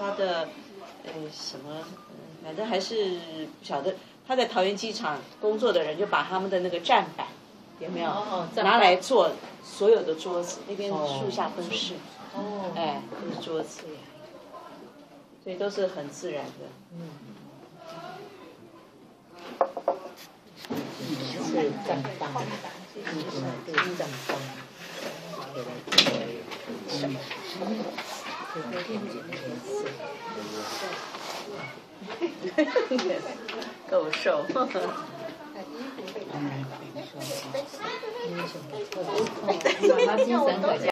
他的呃什么，呃反正还是不晓得。他在桃园机场工作的人就把他们的那个站板有没有哦拿来做所有的桌子，那边哦树下都是，哦，哎，都是桌子，所以都是很自然的。嗯，是正方，嗯，对，正方，给了这个有点点的颜色。够瘦。嗯，英雄的特别，妈妈精神可嘉。